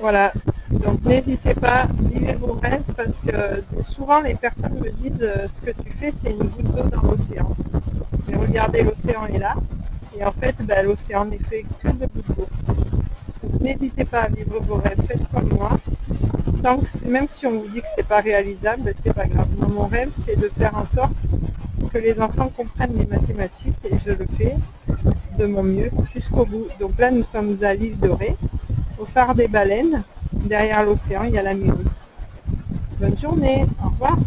Voilà, donc n'hésitez pas, vivez vos rêves parce que souvent les personnes me disent euh, ce que tu fais c'est une goutte d'eau dans l'océan. Mais regardez l'océan est là et en fait ben, l'océan n'est fait que de gouttes d'eau. N'hésitez pas à vivre vos rêves, faites comme moi. Même si on vous dit que c'est pas réalisable, ben, c'est pas grave. mon rêve c'est de faire en sorte que les enfants comprennent les mathématiques et je le fais de mon mieux jusqu'au bout. Donc là nous sommes à l'île Dorée au phare des baleines. Derrière l'océan, il y a la. Bonne journée, au revoir.